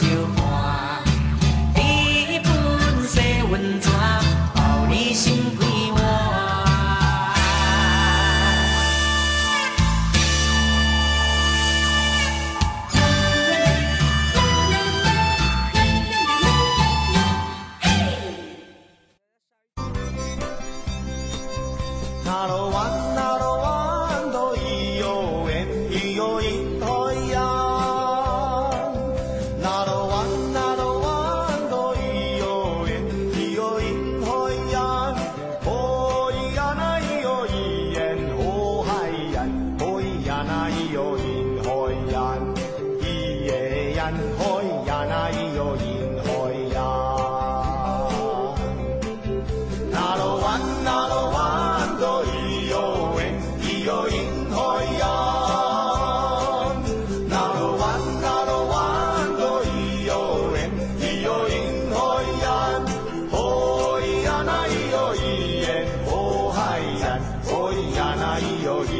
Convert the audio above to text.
伊烧酒盘，一盆洗温泉，包你心快活。那罗湾，那罗湾，都咿哟耶，咿哟咿嗨耶呀，哦咿呀那咿哟咿嗨呀。那罗湾，那罗湾，都咿哟喂，咿哟咿嗨呀。那罗湾，那罗湾，都咿哟喂，咿哟咿嗨呀。哦咿呀那咿哟咿耶，哦嗨呀，哦咿呀那咿哟咿